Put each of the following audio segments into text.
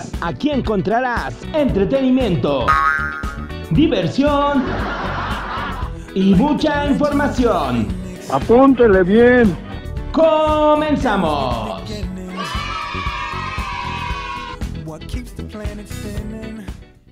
podcast. Aquí encontrarás entretenimiento, diversión y mucha información. Apúntele bien. Comenzamos.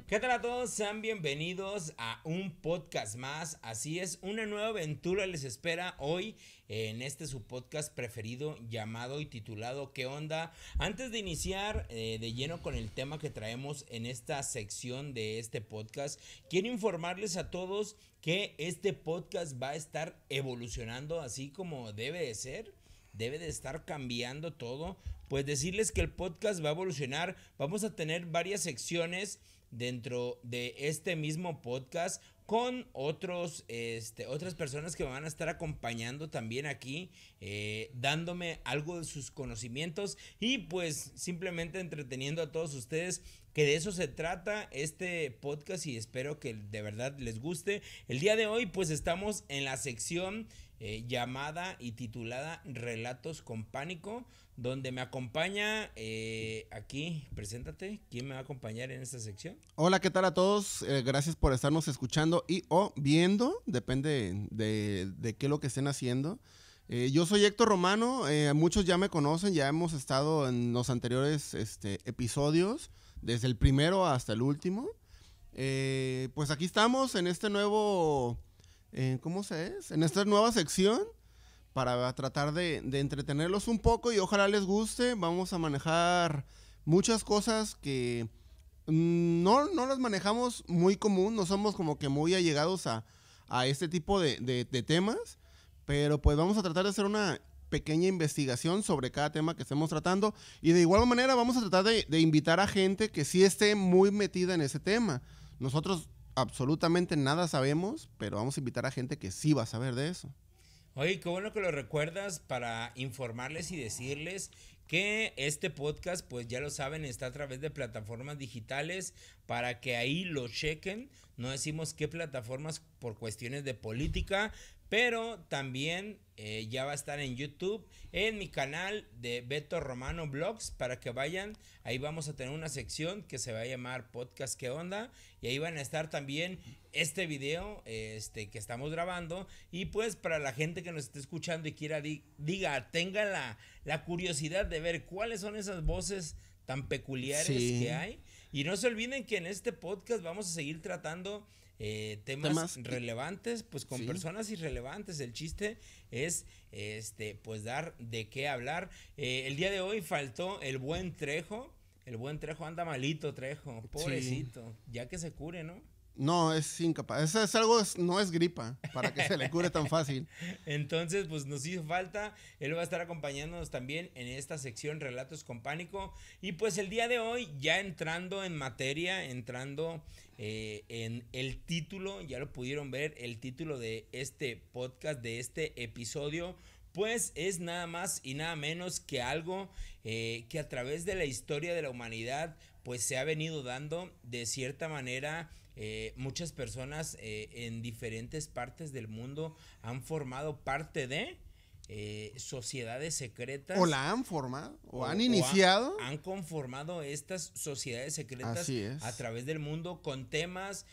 ¿Qué tal a todos? Sean bienvenidos a un podcast más. Así es, una nueva aventura les espera hoy en este su podcast preferido llamado y titulado ¿Qué onda? Antes de iniciar eh, de lleno con el tema que traemos en esta sección de este podcast, quiero informarles a todos que este podcast va a estar evolucionando así como debe de ser debe de estar cambiando todo. Pues decirles que el podcast va a evolucionar. Vamos a tener varias secciones dentro de este mismo podcast con otros, este, otras personas que me van a estar acompañando también aquí, eh, dándome algo de sus conocimientos y pues simplemente entreteniendo a todos ustedes, que de eso se trata este podcast y espero que de verdad les guste. El día de hoy pues estamos en la sección eh, llamada y titulada Relatos con Pánico, donde me acompaña eh, aquí, preséntate, ¿quién me va a acompañar en esta sección? Hola, ¿qué tal a todos? Eh, gracias por estarnos escuchando y o viendo, depende de, de qué lo que estén haciendo. yo soy Héctor Romano, muchos ya me conocen, ya hemos estado en los anteriores este, episodios, desde el primero hasta el último. pues aquí estamos en este nuevo ¿cómo se es? En esta nueva sección para tratar de, entretenerlos un poco y ojalá les guste. Vamos a manejar muchas cosas que mm, no, no las manejamos muy común, no somos como que muy allegados a, este tipo de, temas, pero pues vamos a tratar de hacer una pequeña investigación sobre cada tema que estemos tratando y de igual manera vamos a tratar de, de invitar a gente que sí esté muy metida en ese tema. Nosotros absolutamente nada sabemos, pero vamos a invitar a gente que sí va a saber de eso. Oye, qué bueno que lo recuerdas para informarles y decirles que este podcast, pues ya lo saben, está a través de plataformas digitales para que ahí lo chequen. No decimos qué plataformas por cuestiones de política, pero también eh, ya va a estar en YouTube, en mi canal de Beto Romano Blogs, para que vayan. Ahí vamos a tener una sección que se va a llamar Podcast ¿Qué onda? Y ahí van a estar también este video este, que estamos grabando. Y pues para la gente que nos esté escuchando y quiera, diga, tenga la, la curiosidad de ver cuáles son esas voces tan peculiares que hay. Y no se olviden que en este podcast vamos a seguir tratando eh, temas, relevantes, pues con personas irrelevantes. El chiste es, este, pues dar de qué hablar. Eh, el día de hoy faltó el buen Trejo. El buen Trejo anda malito, Trejo. Pobrecito. Ya que se cure, ¿no? No, es incapaz. Eso es algo, no es gripa, para que se le cure tan fácil. Entonces, pues nos hizo falta. Él va a estar acompañándonos también en esta sección Relatos con Pánico. Y pues el día de hoy, ya entrando en materia, entrando eh, en el título, ya lo pudieron ver, el título de este podcast, de este episodio, pues es nada más y nada menos que algo eh, que a través de la historia de la humanidad, pues se ha venido dando de cierta manera eh, muchas personas eh, en diferentes partes del mundo han formado parte de eh, sociedades secretas. O la han formado, o, han iniciado. han, conformado estas sociedades secretas a través del mundo con temas,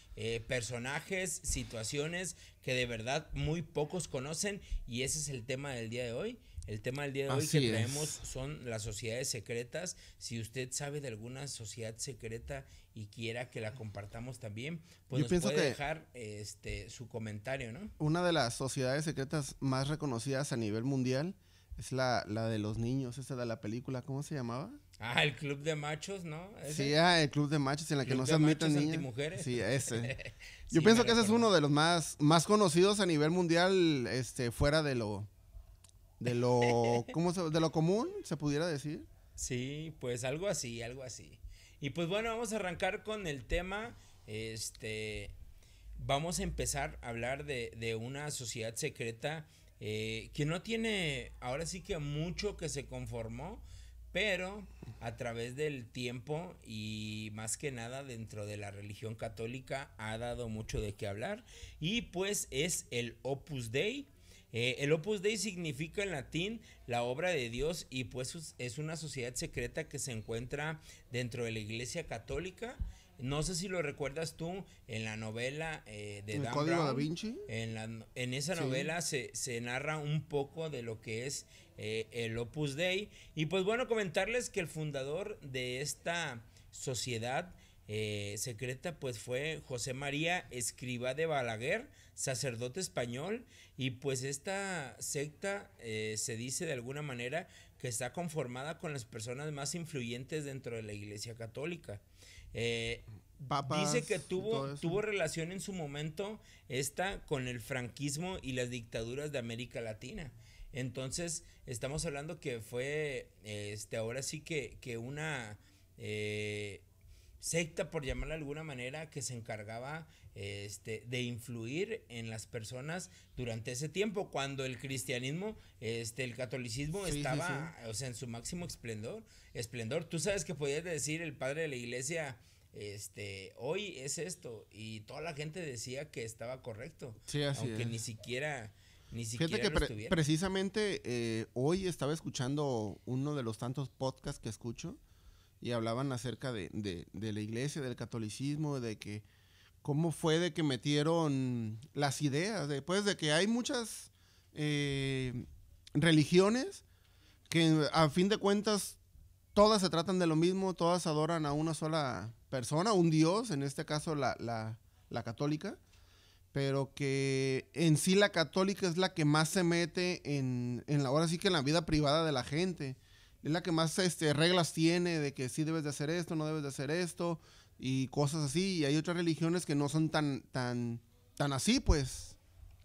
personajes, situaciones que de verdad muy pocos conocen y ese es el tema del día de hoy. El tema del día de hoy que traemos son las sociedades secretas. Si usted sabe de alguna sociedad secreta y quiera que la compartamos también, pues nos puede dejar este su comentario, ¿no? Una de las sociedades secretas más reconocidas a nivel mundial es la, la de los niños, esa de la película, ¿cómo se llamaba? Ah, el club de machos, ¿no? Sí, ah, el club de machos en la que no se admiten niñas. Sí, ese. Yo pienso que ese es uno de los más, más conocidos a nivel mundial, este, fuera de lo de lo, ¿cómo de lo común, se pudiera decir. Sí, pues algo así, algo así. Y pues bueno, vamos a arrancar con el tema. Este, vamos a empezar a hablar de, una sociedad secreta eh, que no tiene, ahora sí que mucho que se conformó, pero a través del tiempo y más que nada dentro de la religión católica ha dado mucho de qué hablar. Y pues es el Opus Dei Eh, el Opus Dei significa en latín la obra de Dios y pues es una sociedad secreta que se encuentra dentro de la Iglesia Católica. No sé si lo recuerdas tú en la novela eh, de ¿El Dan Código Brown. da Vinci? En, la- en esa Sí. novela se, se narra un poco de lo que es eh, el Opus Dei. Y pues bueno, comentarles que el fundador de esta sociedad eh, secreta pues fue José María Escriba de Balaguer, sacerdote español. Y pues esta secta eh, se dice de alguna manera que está conformada con las personas más influyentes dentro de la Iglesia Católica. Eh, Papas Dice que tuvo, tuvo relación en su momento esta con el franquismo y las dictaduras de América Latina. Entonces, estamos hablando que fue, este, ahora sí que, que una eh, secta, por llamarla de alguna manera, que se encargaba este, de influir en las personas durante ese tiempo, cuando el cristianismo, este, el catolicismo Sí, sí, estaba, o sea, en su máximo esplendor. Esplendor. Tú sabes que podías decir el padre de la iglesia, este, hoy es esto, y toda la gente decía que estaba correcto, Sí, así aunque es. ni siquiera, ni siquiera Fíjate que pre- precisamente eh, hoy estaba escuchando uno de los tantos podcasts que escucho y hablaban acerca de, de- la iglesia, del catolicismo, de que cómo fue de que metieron las ideas, después de que hay muchas eh, religiones que a fin de cuentas todas se tratan de lo mismo, todas adoran a una sola persona, un dios, en este caso la, la- la católica, pero que en sí la católica es la que más se mete en, en la, ahora sí que en la vida privada de la gente. Es la que más este, reglas tiene de que sí debes de hacer esto, no debes de hacer esto y cosas así. Y hay otras religiones que no son tan, tan, tan así, pues.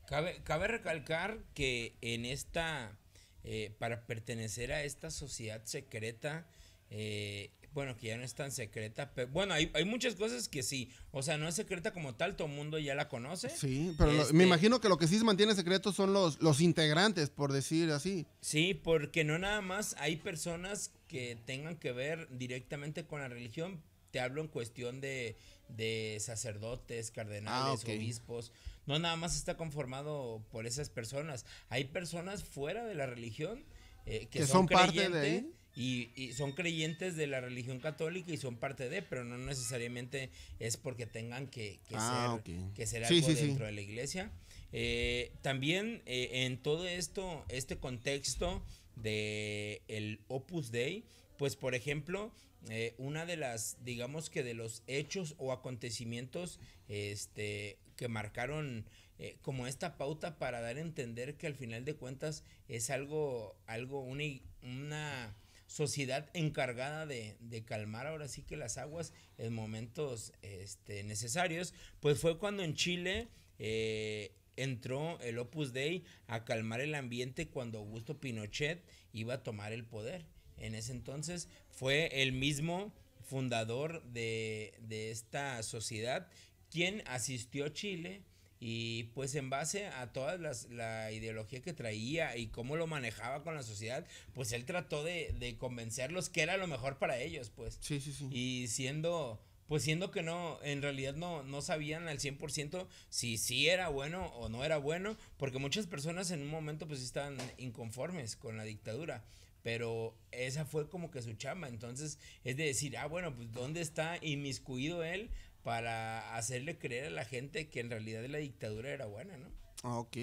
Cabe, cabe recalcar que en esta, eh, para pertenecer a esta sociedad secreta, eh, bueno, que ya no es tan secreta, pero bueno, hay, hay muchas cosas que sí, o sea, no es secreta como tal, todo el mundo ya la conoce. Sí, pero lo- Este- me imagino que lo que sí se mantiene secreto son los, los integrantes, por decir así. Sí, porque no nada más hay personas que tengan que ver directamente con la religión. Te hablo en cuestión de, de sacerdotes, cardenales, Ah, obispos. No nada más está conformado por esas personas. Hay personas fuera de la religión eh, que, Que son, son parte de ahí. Y, y son creyentes de la religión católica y son parte de, pero no necesariamente es porque tengan que, que Ah, ser, que ser algo sí, sí. dentro de la iglesia. Eh, también eh, en todo esto, este contexto de el Opus Dei, pues por ejemplo, eh, una de las, digamos que de los hechos o acontecimientos este, que marcaron eh, como esta pauta para dar a entender que al final de cuentas es algo, algo una, una sociedad encargada de, de calmar ahora sí que las aguas en momentos este, necesarios, pues fue cuando en Chile eh, entró el Opus Dei a calmar el ambiente cuando Augusto Pinochet iba a tomar el poder. En ese entonces fue el mismo fundador de, de esta sociedad quien asistió a Chile y pues en base a toda la ideología que traía y cómo lo manejaba con la sociedad, pues él trató de, de convencerlos que era lo mejor para ellos, pues. Sí, sí, sí. Y siendo, pues siendo que no, en realidad no, no sabían al 100% si sí era bueno o no era bueno, porque muchas personas en un momento pues estaban inconformes con la dictadura. Pero esa fue como que su chamba. Entonces es de decir, ah, bueno, pues ¿dónde está inmiscuido él para hacerle creer a la gente que en realidad la dictadura era buena, ¿no? Ah, Ok.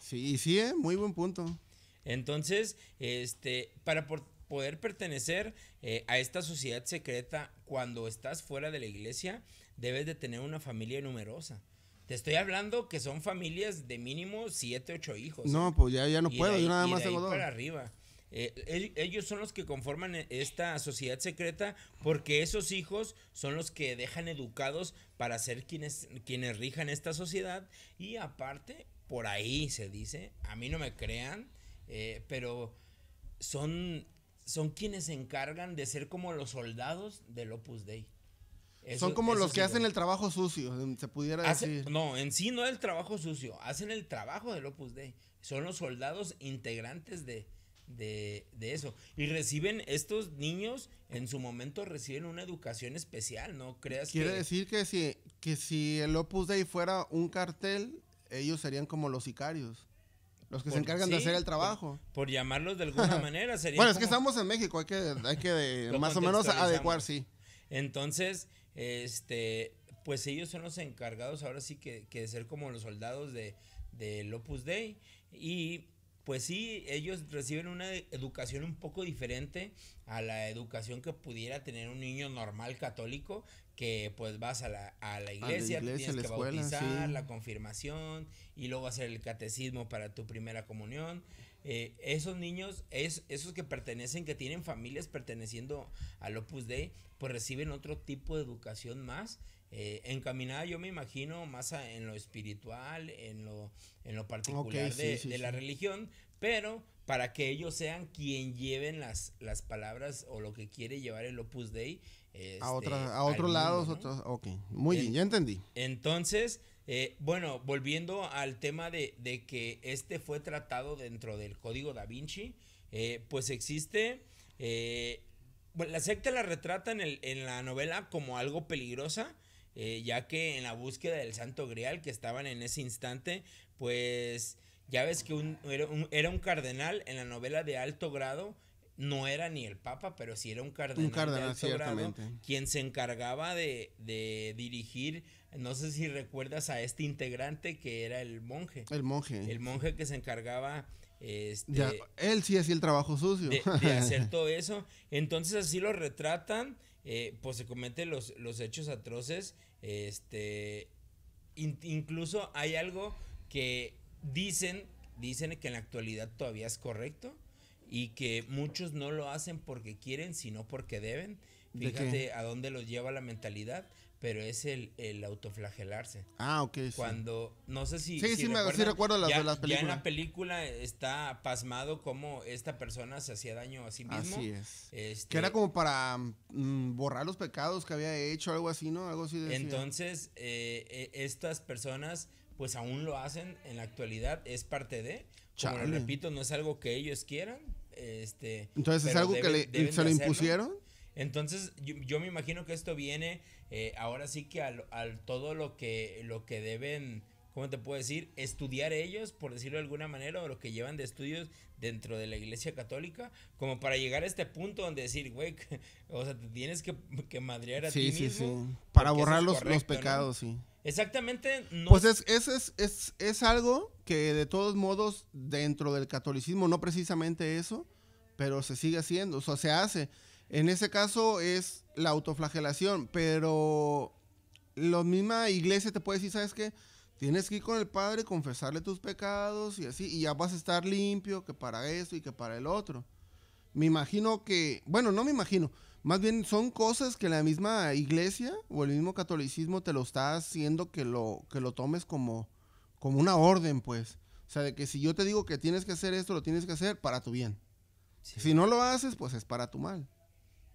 Sí, y sí, eh, muy buen punto. Entonces, este, para por- poder pertenecer eh, a esta sociedad secreta, cuando estás fuera de la iglesia, debes de tener una familia numerosa. Te estoy hablando que son familias de mínimo 7, 8 hijos. No, pues ya, ya no Y puedo, ahí- yo nada y más de ahí tengo dos. para arriba. Eh, el- ellos son los que conforman e- esta sociedad secreta porque esos hijos son los que dejan educados para ser quienes, quienes rijan esta sociedad y aparte, por ahí se dice, a mí no me crean, eh, pero son, son quienes se encargan de ser como los soldados del Opus Dei. Son como los que sí hacen el trabajo sucio, se pudiera Hace- decir. no, en sí no es el trabajo sucio, hacen el trabajo del Opus Dei. Son los soldados integrantes de, de, de eso. Y reciben, estos niños en su momento reciben una educación especial, ¿no? Creas Quiere que... decir que si, que si el Opus Dei fuera un cartel, ellos serían como los sicarios. Los que se encargan de hacer el trabajo. Por, llamarlos de alguna manera. bueno, es que estamos en México, hay que, hay que más o menos adecuar, sí. Entonces, este, pues ellos son los encargados ahora sí que, que de ser como los soldados de, del Opus Dei. Y pues sí, ellos reciben una educación un poco diferente a la educación que pudiera tener un niño normal católico, que pues vas a la, a la iglesia, tienes que bautizar, la confirmación y luego hacer el catecismo para tu primera comunión. Eh, esos niños, es, esos que pertenecen, que tienen familias perteneciendo al Opus Dei, pues reciben otro tipo de educación más eh, encaminada, yo me imagino, más en lo espiritual, en lo, en lo particular de, la religión, pero para que ellos sean quien lleven las, las palabras o lo que quiere llevar el Opus Dei. Este, a, otra, a otros lados, ok, muy bien, ya entendí. Entonces, eh, bueno, volviendo al tema de, de, que este fue tratado dentro del Código da Vinci, eh, pues existe... la secta la retrata en, el, en la novela como algo peligrosa, eh, ya que en la búsqueda del Santo Grial que estaban en ese instante, pues ya ves que un, era, un, cardenal en la novela de alto grado, no era ni el Papa, pero sí era un cardenal, de alto grado, quien se encargaba de, de, dirigir, no sé si recuerdas a este integrante que era el monje. El monje. El monje que se encargaba... Este, él sí hacía el trabajo sucio. De, hacer todo eso. Entonces así lo retratan eh, pues se cometen los, los hechos atroces. Este, incluso hay algo que dicen, dicen que en la actualidad todavía es correcto y que muchos no lo hacen porque quieren, sino porque deben. Fíjate a dónde los lleva la mentalidad pero es el, el autoflagelarse. Ah, ok. Cuando, no sé si... Sí, sí, me, sí recuerdo las, de las películas. Ya en la película está pasmado como esta persona se hacía daño a sí mismo. Así es. Este que era como para mm, borrar los pecados que había hecho, algo así, ¿no? Algo así. Decía. Entonces, eh, eh, estas personas pues aún lo hacen en la actualidad, es parte de... Como lo repito, no es algo que ellos quieran. Este, Entonces, ¿es algo que le, se lo impusieron? Entonces, yo, me imagino que esto viene eh, ahora sí que al, todo lo que, lo que deben, ¿cómo te puedo decir? Estudiar ellos, por decirlo de alguna manera, o lo que llevan de estudios dentro de la iglesia católica, como para llegar a este punto donde decir, güey, o sea, te tienes que, que madrear a ti mismo. Sí, sí, Para borrar los, pecados, sí. Exactamente. No pues es, es, es, es algo que de todos modos dentro del catolicismo, no precisamente eso, pero se sigue haciendo, o sea, se hace. En ese caso es la autoflagelación, pero la misma iglesia te puede decir, ¿sabes qué? Tienes que ir con el Padre, confesarle tus pecados y así, y ya vas a estar limpio, que para eso y que para el otro. Me imagino que, bueno, no me imagino, más bien son cosas que la misma iglesia o el mismo catolicismo te lo está haciendo que lo, que lo tomes como, como una orden, pues. O sea, de que si yo te digo que tienes que hacer esto, lo tienes que hacer para tu bien. Si no lo haces, pues es para tu mal.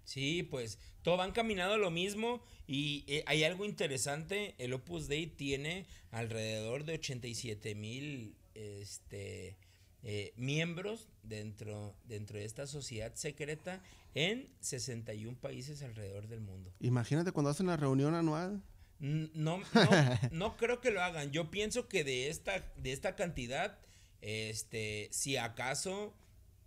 Sí, pues todo va encaminado a lo mismo y eh, hay algo interesante, el Opus Dei tiene alrededor de 87 mil este, eh, miembros dentro, dentro de esta sociedad secreta en 61 países alrededor del mundo. Imagínate cuando hacen la reunión anual. No, no, no creo que lo hagan. Yo pienso que de esta, de esta cantidad, este, si acaso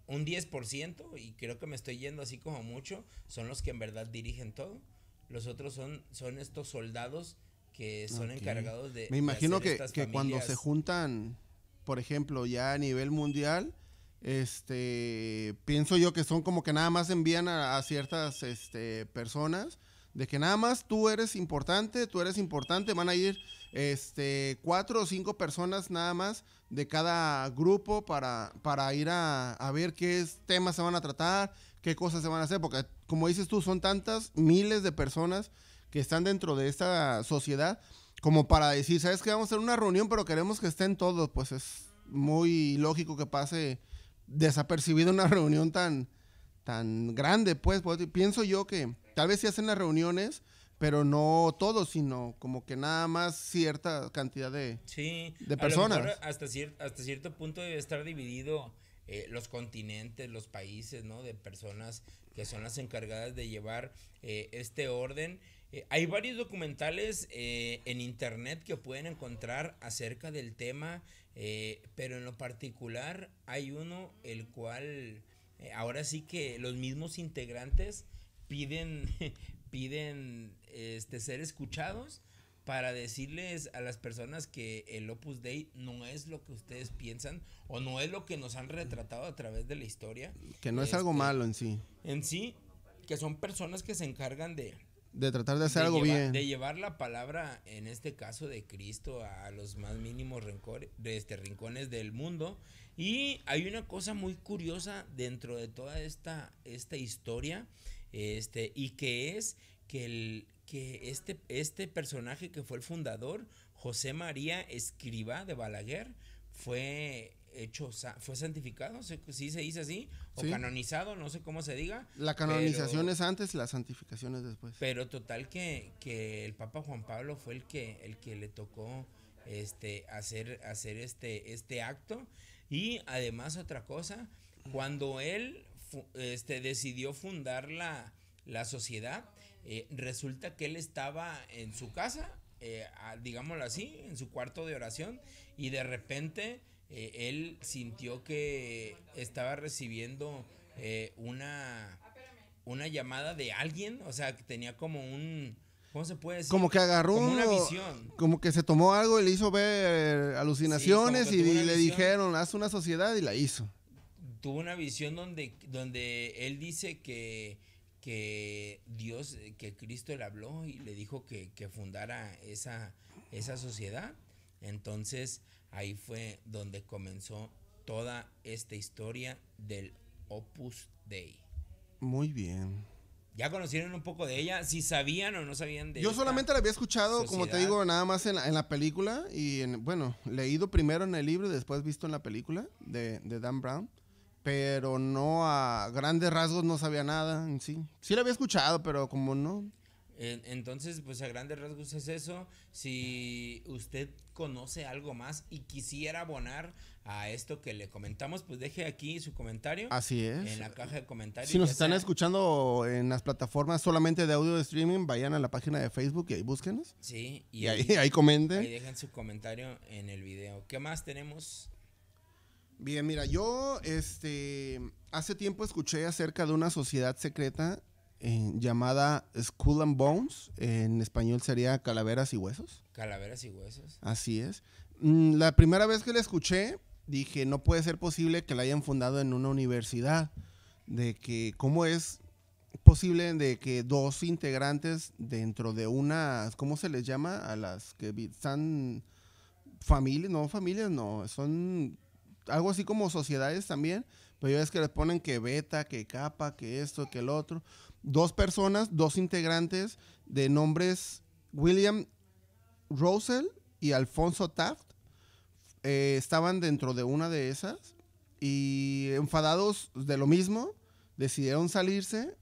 un 10%, y creo que me estoy yendo así como mucho, son los que en verdad dirigen todo. Los otros son, son estos soldados que son encargados de... Me imagino que, que cuando se juntan, por ejemplo, ya a nivel mundial, este, pienso yo que son como que nada más envían a, a ciertas este, personas de que nada más tú eres importante, tú eres importante, van a ir este, cuatro o cinco personas nada más de cada grupo para, para ir a, ver qué temas se van a tratar, qué cosas se van a hacer, porque como dices tú, son tantas miles de personas que están dentro de esta sociedad como para decir, ¿sabes qué? Vamos a hacer una reunión, pero queremos que estén todos, pues es muy lógico que pase desapercibido una reunión tan, tan grande, pues, pues pienso yo que Tal vez se hacen las reuniones, pero no todos, sino como que nada más cierta cantidad de, sí, de personas. hasta, hasta cierto punto debe estar dividido eh, los continentes, los países, ¿no? De personas que son las encargadas de llevar eh, este orden. Eh, hay varios documentales eh, en internet que pueden encontrar acerca del tema, pero en lo particular hay uno el cual ahora sí que los mismos integrantes piden, piden este, ser escuchados para decirles a las personas que el Opus Dei no es lo que ustedes piensan o no es lo que nos han retratado a través de la historia. Que no es algo este, malo en sí. En sí, que son personas que se encargan de... De tratar de hacer algo bien. De llevar la palabra, en este caso de Cristo, a los más mínimos de este, rincones del mundo. Y hay una cosa muy curiosa dentro de toda esta, esta historia, este, y que es que el, que este, este personaje que fue el fundador, José María Escriba de Balaguer, fue hecho, fue santificado, si se dice así, o canonizado, no sé cómo se diga. La canonización es antes, la santificación es después. Pero total que, que, el Papa Juan Pablo fue el que, el que le tocó este, hacer, hacer este, este acto. Y además otra cosa, cuando él este, decidió fundar la, la sociedad, eh, resulta que él estaba en su casa, eh, digámoslo así, en su cuarto de oración, y de repente eh, él sintió que estaba recibiendo una, una llamada de alguien, o sea, que tenía como un... ¿Cómo se puede decir? Como que agarró una visión. Como que se tomó algo y le hizo ver alucinaciones y, le dijeron, haz una sociedad y la hizo. Tuvo una visión donde, donde él dice que que Dios, que Cristo le habló y le dijo que, fundara esa, esa sociedad. Entonces ahí fue donde comenzó toda esta historia del Opus Dei. Muy bien. ¿Ya conocieron un poco de ella? Si sabían o no sabían de Yo solamente la había escuchado, como te digo, nada más en la, en la película y, en, bueno, leído primero en el libro y después visto en la película de, de Dan Brown pero no a grandes rasgos no sabía nada en sí. Sí lo había escuchado, pero como no. Entonces, pues a grandes rasgos es eso. Si usted conoce algo más y quisiera abonar a esto que le comentamos, pues deje aquí su comentario. Así es. En la caja de comentarios. Si nos están escuchando en las plataformas solamente de audio de streaming, vayan a la página de Facebook y ahí búsquenos. Sí. Y, ahí, ahí comenten. Ahí dejen su comentario en el video. ¿Qué más tenemos? Bien, mira, yo este hace tiempo escuché acerca de una sociedad secreta eh, llamada Skull and Bones, en español sería Calaveras y Huesos. Calaveras y Huesos. Así es. Mm, la primera vez que la escuché, dije, no puede ser posible que la hayan fundado en una universidad. De que, ¿cómo es posible de que dos integrantes dentro de una, ¿cómo se les llama? A las que están familias, no familias, no, son algo así como sociedades también, pero ya es que les ponen que beta, que capa, que esto, que el otro. Dos personas, dos integrantes de nombres William Russell y Alfonso Taft eh, estaban dentro de una de esas y enfadados de lo mismo, decidieron salirse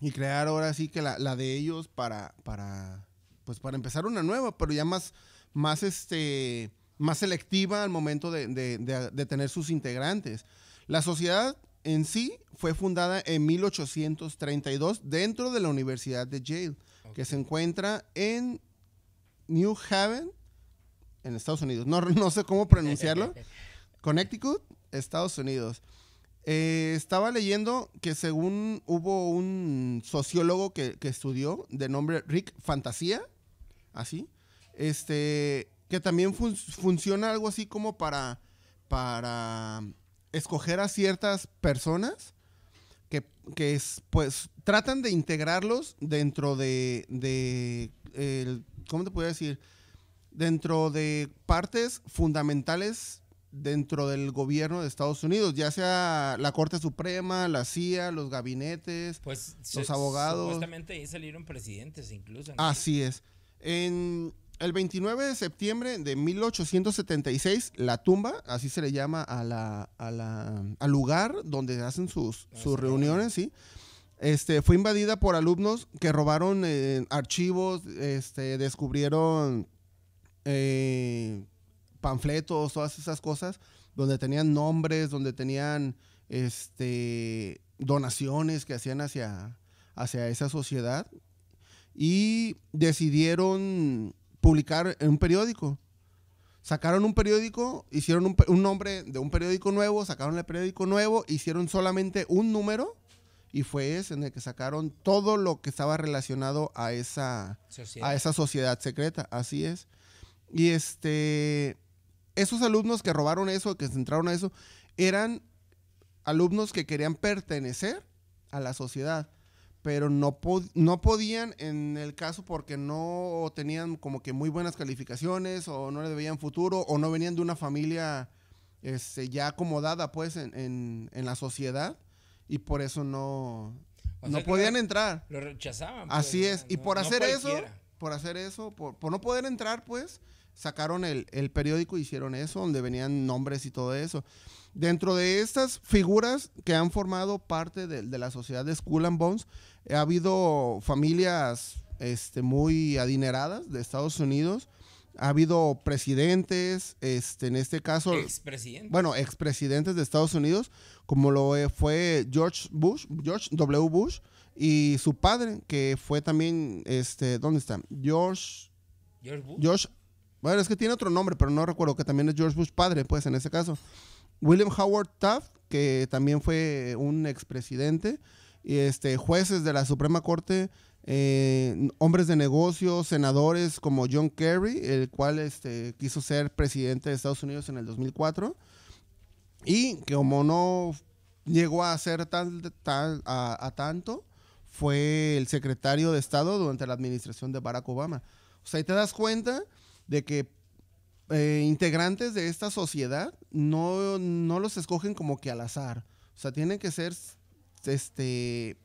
y crear ahora sí que la, la de ellos para, para, pues para empezar una nueva, pero ya más, más este más selectiva al momento de, tener sus integrantes. La sociedad en sí fue fundada en 1832 dentro de la Universidad de Yale, que se encuentra en New Haven, en Estados Unidos. No, no sé cómo pronunciarlo. Connecticut, Estados Unidos. Eh, estaba leyendo que según hubo un sociólogo que, que, estudió de nombre Rick Fantasía, así, este, que también funciona algo así como para, para escoger a ciertas personas que, pues tratan de integrarlos dentro de, de ¿cómo te puedo decir? Dentro de partes fundamentales dentro del gobierno de Estados Unidos, ya sea la Corte Suprema, la CIA, los gabinetes, pues, los abogados. Supuestamente ahí salieron presidentes incluso. Así es. En, el 29 de septiembre de 1876, la tumba, así se le llama a la, al lugar donde hacen sus, ah, sus reuniones, ¿sí? Este, fue invadida por alumnos que robaron eh, archivos, este, descubrieron eh, panfletos, todas esas cosas, donde tenían nombres, donde tenían este, donaciones que hacían hacia, hacia esa sociedad y decidieron publicar en un periódico. Sacaron un periódico, hicieron un, nombre de un periódico nuevo, sacaron el periódico nuevo, hicieron solamente un número y fue ese en el que sacaron todo lo que estaba relacionado a esa, Sociedad. a esa sociedad secreta, así es. Y este, esos alumnos que robaron eso, que se entraron a eso, eran alumnos que querían pertenecer a la sociedad, pero no, pod- no podían en el caso porque no tenían como que muy buenas calificaciones o no le veían futuro o no venían de una familia este, ya acomodada pues en, en- en la sociedad y por eso no, O no podían lo- entrar. Lo rechazaban. pues, Así ¿no? es. Y por no hacer eso, por hacer eso, por, por no poder entrar, pues, sacaron el, el periódico y hicieron eso, donde venían nombres y todo eso. Dentro de estas figuras que han formado parte de, de la sociedad de Skull and Bones, ha habido familias este, muy adineradas de Estados Unidos. Ha habido presidentes, este, en este caso, Expresidente. bueno, expresidentes de Estados Unidos, como lo fue George Bush, George W. Bush, y su padre, que fue también, este, ¿dónde está? George, George Bush. George, bueno, es que tiene otro nombre, pero no recuerdo que también es George Bush padre, pues, en ese caso. William Howard Taft, que también fue un expresidente, y este, jueces de la Suprema Corte, eh, hombres de negocios, senadores como John Kerry, el cual este, quiso ser presidente de Estados Unidos en el 2004, y que como no llegó a ser tal, tal- a, a tanto, fue el secretario de Estado durante la administración de Barack Obama. O sea, ahí te das cuenta de que eh, integrantes de esta sociedad no, no los escogen como que al azar. O sea, tienen que ser este,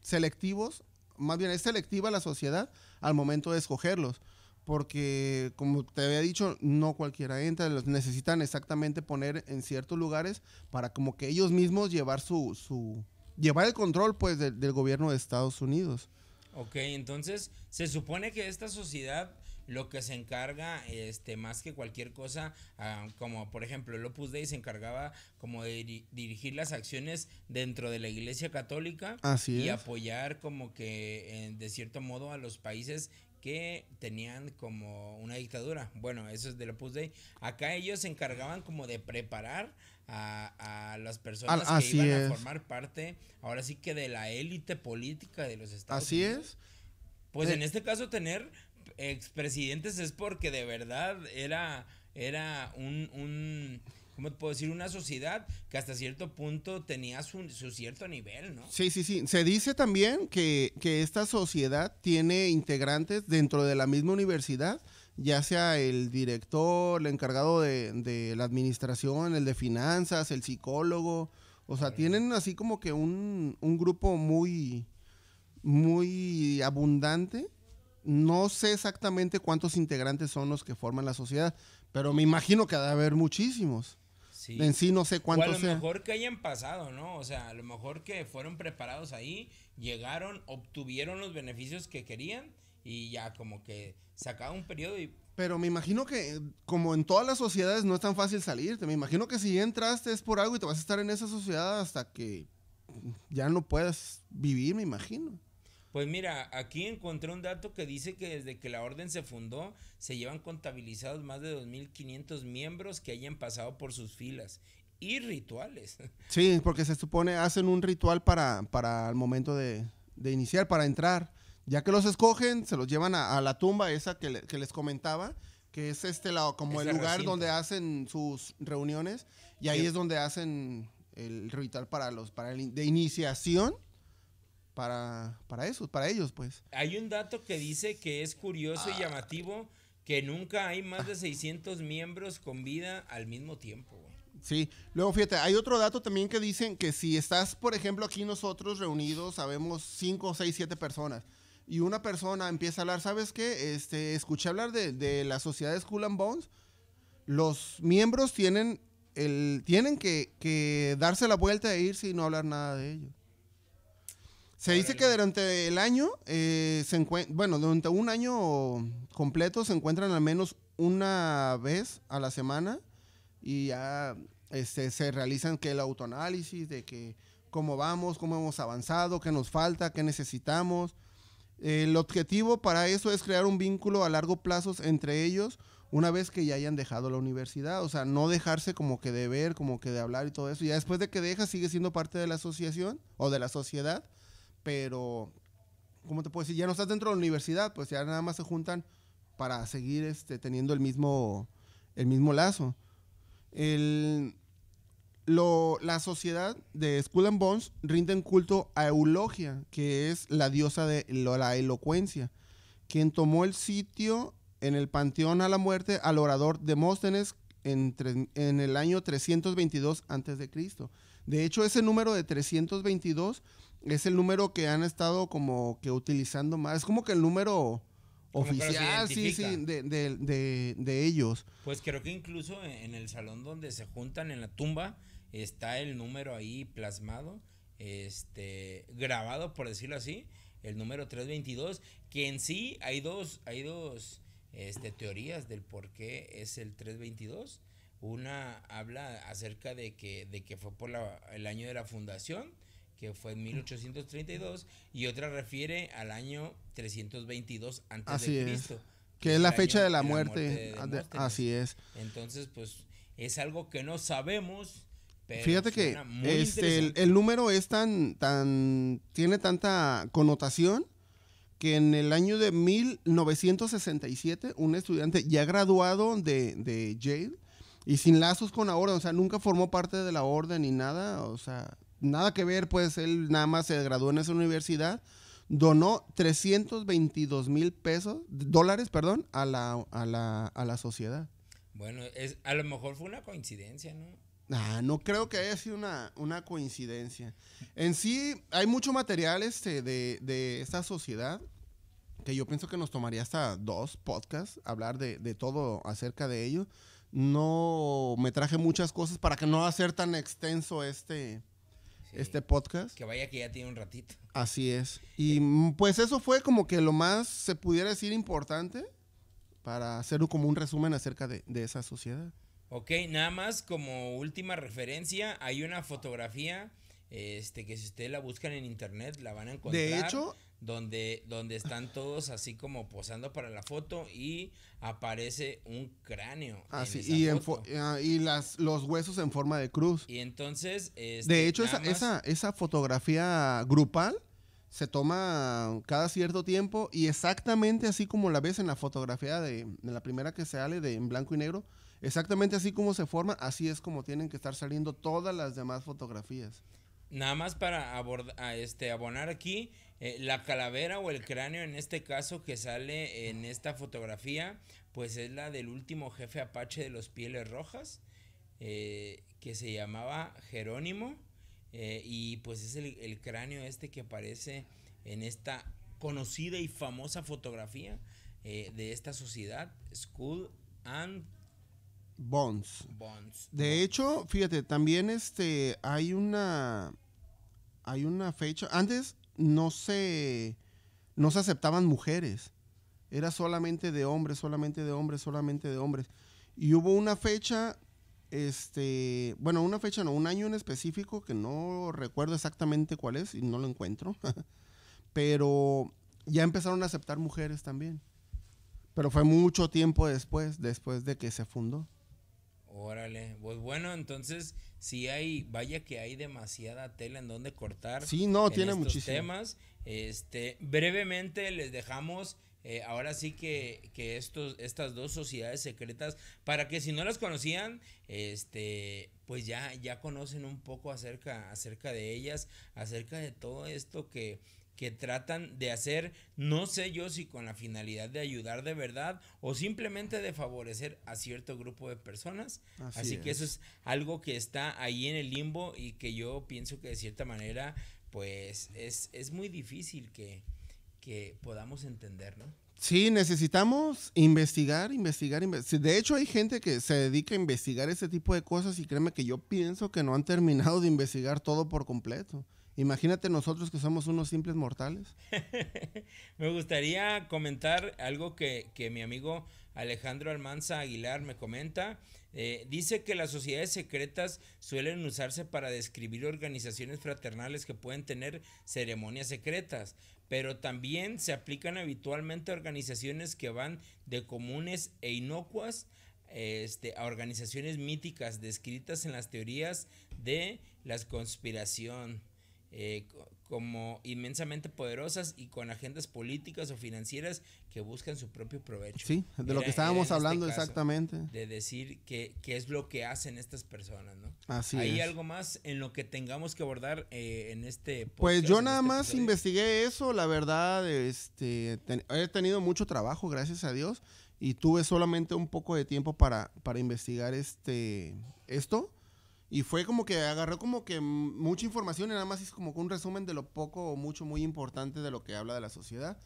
selectivos, más bien es selectiva la sociedad al momento de escogerlos. Porque, como te había dicho, no cualquiera entra, los necesitan exactamente poner en ciertos lugares para como que ellos mismos llevar su, su llevar el control pues de- del gobierno de Estados Unidos. Ok, entonces se supone que esta sociedad lo que se encarga, este, más que cualquier cosa, ah, como por ejemplo el Opus Dei se encargaba como de diri- dirigir las acciones dentro de la Iglesia Católica Así y es. apoyar como que eh, de cierto modo a los países que tenían como una dictadura. Bueno, eso es del Opus Dei. Acá ellos se encargaban como de preparar a, a las personas que así iban es. a formar parte, ahora sí que de la élite política de los Estados Así Unidos. es. Pues Eh, en este caso tener expresidentes es porque de verdad era, era un, un, ¿cómo te puedo decir? Una sociedad que hasta cierto punto tenía su, su cierto nivel, ¿no? Sí, sí, sí. Se dice también que, que esta sociedad tiene integrantes dentro de la misma universidad, ya sea el director, el encargado de, de la administración, el de finanzas, el psicólogo. O sea, tienen así como que un, un grupo muy, muy abundante. No sé exactamente cuántos integrantes son los que forman la sociedad, pero me imagino que ha de haber muchísimos. Sí. En sí no sé o a cuántos lo mejor que hayan pasado, ¿no? O sea, a lo mejor que fueron preparados ahí, llegaron, obtuvieron los beneficios que querían y ya como que sacaba un periodo y Pero me imagino que, eh, como en todas las sociedades, no es tan fácil salirte. Me imagino que si entraste es por algo y te vas a estar en esa sociedad hasta que ya no puedas vivir, me imagino. Pues mira, aquí encontré un dato que dice que desde que la orden se fundó se llevan contabilizados más de 2.500 miembros que hayan pasado por sus filas y rituales. Sí, porque se supone hacen un ritual para, para el momento de, de iniciar, para entrar. Ya que los escogen, se los llevan a, a la tumba esa que, le- que les comentaba, que es este la- como el lugar recinto. donde hacen sus reuniones. Y ahí Sí. es donde hacen el ritual para los para el de iniciación para, para eso, para ellos, pues. Hay un dato que dice que es curioso y llamativo que nunca hay más de 600 miembros con vida al mismo tiempo. Sí, luego fíjate, hay otro dato también que dicen que si estás, por ejemplo, aquí nosotros reunidos, sabemos 5, 6, 7 personas, y una persona empieza a hablar, ¿sabes qué? Este, escuché hablar de, de la sociedad de Skull and Bones, los miembros tienen, el, tienen que, que darse la vuelta e irse y no hablar nada de ello. Se dice que durante el año, eh, se bueno, durante un año completo se encuentran al menos una vez a la semana y ya este, se realizan que el autoanálisis de que cómo vamos, cómo hemos avanzado, qué nos falta, qué necesitamos. El objetivo para eso es crear un vínculo a largo plazo entre ellos una vez que ya hayan dejado la universidad. O sea, no dejarse como que de ver, como que de hablar y todo eso. Ya después de que dejas, sigue siendo parte de la asociación o de la sociedad, pero, ¿cómo te puedo decir? Ya no estás dentro de la universidad, pues ya nada más se juntan para seguir este, teniendo el mismo, el mismo lazo. El, lo, la sociedad de Skull and Bones rinden culto a Eulogia, que es la diosa de la elocuencia, quien tomó el sitio en el panteón a la muerte al orador Demóstenes en, en el año 322 a.C. De hecho, ese número de 322 es el número que han estado como que utilizando más. Es como que el número oficial, sí, sí, de, de, de, ellos. Pues creo que incluso en el salón donde se juntan en la tumba está el número ahí plasmado, este, grabado por decirlo así, el número 322, que en sí hay dos, hay dos este, teorías del por qué es el 322. Una habla acerca de que, de que fue por el año de la fundación, que fue en 1832, y otra refiere al año 322 antes de Cristo. Que es la fecha de la muerte. así es. Entonces, pues es algo que no sabemos. Pero Fíjate que este, el, el, número es tan, tan, tiene tanta connotación que en el año de 1967 un estudiante ya graduado de, de Yale y sin lazos con la orden, o sea, nunca formó parte de la orden ni nada, o sea, nada que ver, pues él nada más se graduó en esa universidad, donó 322 mil pesos, dólares, perdón, a la, a la, a la sociedad. Bueno, es, a lo mejor fue una coincidencia, ¿no? Ah, no creo que haya sido una, una coincidencia. En sí, hay mucho material este, de, de, esta sociedad que yo pienso que nos tomaría hasta dos podcasts hablar de, de, todo acerca de ello. No me traje muchas cosas para que no hacer tan extenso este, este podcast. Que vaya que ya tiene un ratito. Así es. Y pues eso fue como que lo más, se pudiera decir, importante para hacer como un resumen acerca de, de esa sociedad. Ok, nada más como última referencia, hay una fotografía este que si ustedes la buscan en internet la van a encontrar. De hecho, donde, donde están todos así como posando para la foto y aparece un cráneo. Así, y, ah, y las, los huesos en forma de cruz. Y entonces... Este, de hecho, esa, esa, esa fotografía grupal se toma cada cierto tiempo y exactamente así como la ves en la fotografía de, de la primera que sale de en blanco y negro, Exactamente así como se forma, así es como tienen que estar saliendo todas las demás fotografías. Nada más para abordar, este, abonar aquí, eh, la calavera o el cráneo en este caso que sale en esta fotografía, pues es la del último jefe apache de los Pieles Rojas, eh, que se llamaba Jerónimo, eh, y pues es el, el, cráneo este que aparece en esta conocida y famosa fotografía de esta sociedad, School and Bonds. De hecho, fíjate, también este hay una hay una fecha. Antes no se no se aceptaban mujeres. Era solamente de hombres, solamente de hombres, solamente de hombres. Y hubo una fecha este, bueno, una fecha no, un año en específico que no recuerdo exactamente cuál es y no lo encuentro. Pero ya empezaron a aceptar mujeres también. Pero fue mucho tiempo después, después de que se fundó. Órale, pues bueno, entonces si hay, vaya que hay demasiada tela en donde cortar. Sí, no, tiene muchísimos temas. Este, brevemente les dejamos eh, ahora sí que, que estos, estas dos sociedades secretas, para que si no las conocían, este, pues ya, ya conocen un poco acerca, acerca de ellas, acerca de todo esto que, que tratan de hacer, no sé yo si con la finalidad de ayudar de verdad o simplemente de favorecer a cierto grupo de personas. Así, que eso es algo que está ahí en el limbo y que yo pienso que de cierta manera pues es, es muy difícil que, que podamos entender, ¿no? Sí, necesitamos investigar, investigar, investigar. De hecho, hay gente que se dedica a investigar ese tipo de cosas y créeme que yo pienso que no han terminado de investigar todo por completo. Imagínate nosotros que somos unos simples mortales. me gustaría comentar algo que, mi amigo Alejandro Almanza Aguilar me comenta. Eh, dice que las sociedades secretas suelen usarse para describir organizaciones fraternales que pueden tener ceremonias secretas, pero también se aplican habitualmente a organizaciones que van de comunes e inocuas este, a organizaciones míticas descritas en las teorías de la conspiración. Eh, como inmensamente poderosas y con agendas políticas o financieras que buscan su propio provecho. Sí, de lo que estábamos este hablando exactamente. De decir qué es lo que hacen estas personas, ¿no? Así ¿Hay algo más en lo que tengamos que abordar eh, en este Pues yo nada este más investigué eso, la verdad, este, he tenido mucho trabajo, gracias a Dios, y tuve solamente un poco de tiempo para, para investigar este, esto y fue como que agarró como que mucha información y nada más hizo como un resumen de lo poco o mucho muy importante de lo que habla de la sociedad.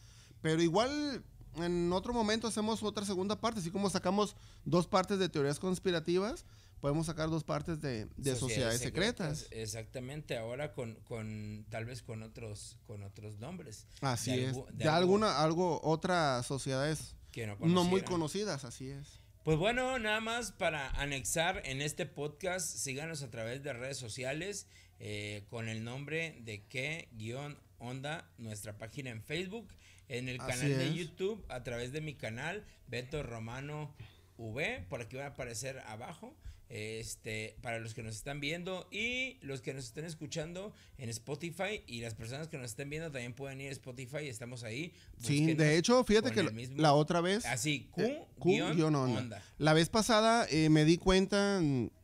Pero igual en otro momento hacemos otra segunda parte, así como sacamos dos partes de teorías conspirativas, podemos sacar dos partes de, sociedades, secretas. Exactamente, ahora con, con, tal vez con otros, con otros nombres. Así es. de, alguna, algo, otras sociedades no muy conocidas, así es. Pues bueno, nada más para anexar en este podcast, síganos a través de redes sociales eh, con el nombre de qué guion onda, nuestra página en Facebook, en el canal de YouTube, a través de mi canal, Beto Romano V, por aquí va a aparecer abajo. Este, para los que nos están viendo y los que nos estén escuchando en Spotify y las personas que nos estén viendo también pueden ir a Spotify, estamos ahí. Sí, de hecho, fíjate que la otra vez... Así, Q, eh, onda. La vez pasada eh, me di cuenta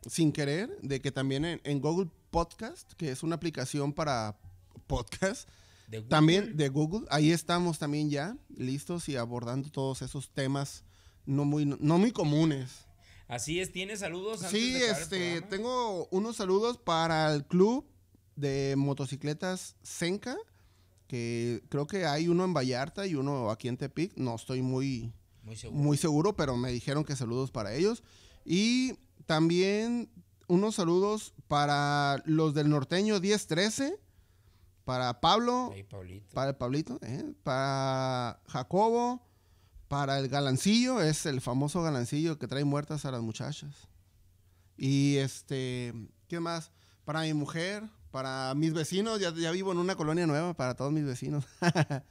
sin querer de que también en, Google Podcast, que es una aplicación para podcast, también de Google, ahí estamos también ya listos y abordando todos esos temas no muy, no muy comunes. Así es, ¿tienes saludos? Antes sí, este, tengo unos saludos para el club de motocicletas Senca, que creo que hay uno en Vallarta y uno aquí en Tepic, no estoy muy, muy, seguro. pero me dijeron que saludos para ellos. Y también unos saludos para los del norteño 1013, para Pablo, para el Pablito, ¿eh? para Jacobo, para el galancillo, es el famoso galancillo que trae muertas a las muchachas. Y este, ¿qué más? Para mi mujer, para mis vecinos, ya, vivo en una colonia nueva, para todos mis vecinos.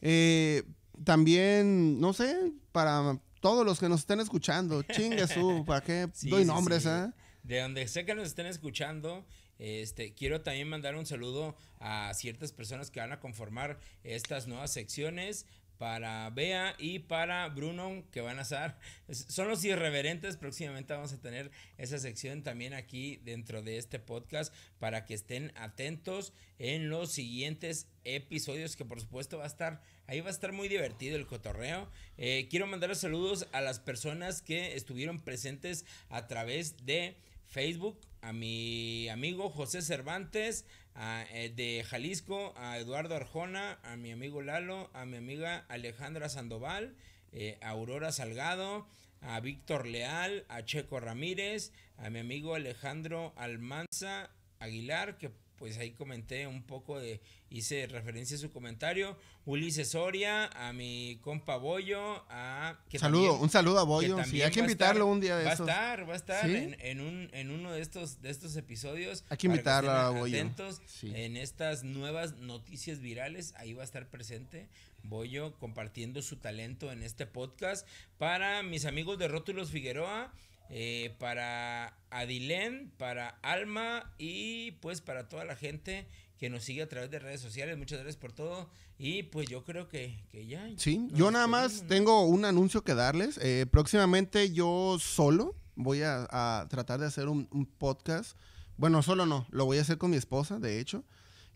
Eh, también, no sé, para todos los que nos estén escuchando, chingue su, ¿para qué doy nombres, eh? De donde sé que nos estén escuchando, este, quiero también mandar un saludo a ciertas personas que van a conformar estas nuevas secciones para Bea y para Bruno, que van a estar, son los irreverentes, próximamente vamos a tener esa sección también aquí dentro de este podcast para que estén atentos en los siguientes episodios que por supuesto va a estar, ahí va a estar muy divertido el cotorreo. Eh, quiero mandar saludos a las personas que estuvieron presentes a través de Facebook, a mi amigo José Cervantes, eh, de Jalisco, a Eduardo Arjona, a mi amigo Lalo, a mi amiga Alejandra Sandoval, eh, a Aurora Salgado, a Víctor Leal, a Checo Ramírez, a mi amigo Alejandro Almanza Aguilar, que pues ahí comenté un poco de, hice referencia a su comentario. Ulises Soria, a mi compa Boyo, a... Que saludo, un saludo a Boyo, sí, hay que invitarlo un día de Va a estar, va a estar en, un, en uno de estos, de estos episodios. Hay que invitarlo a Boyo. Atentos en estas nuevas noticias virales, ahí va a estar presente Boyo compartiendo su talento en este podcast. Para mis amigos de Rótulos Figueroa, eh, para Adilén, para Alma y pues para toda la gente que nos sigue a través de redes sociales. Muchas gracias por todo. Y pues yo creo que, ya. Sí, yo nada más tengo un anuncio que darles. Eh, próximamente yo solo voy a, tratar de hacer un, podcast. Bueno, solo no, lo voy a hacer con mi esposa, de hecho.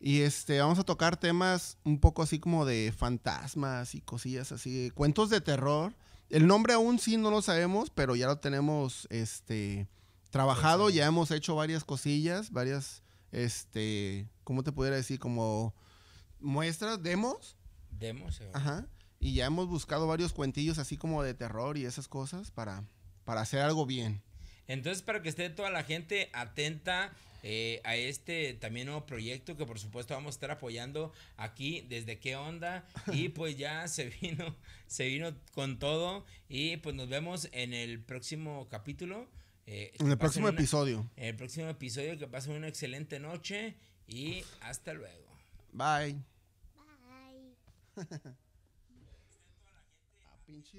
Y este, vamos a tocar temas un poco así como de fantasmas y cosillas así, cuentos de terror. El nombre aún sí no lo sabemos, pero ya lo tenemos este, trabajado, ya hemos hecho varias cosillas, varias, este, ¿cómo te pudiera decir? Como muestras, demos. Demos, sí. Ajá. Y ya hemos buscado varios cuentillos así como de terror y esas cosas para, para hacer algo bien. Entonces, para que esté toda la gente atenta eh, a este también nuevo proyecto que por supuesto vamos a estar apoyando aquí desde qué onda y pues ya se vino se vino con todo y pues nos vemos en el próximo capítulo Eh, En el próximo una- episodio. En el próximo episodio, que pasen una excelente noche y hasta luego. Bye. Bye. Ah, pinche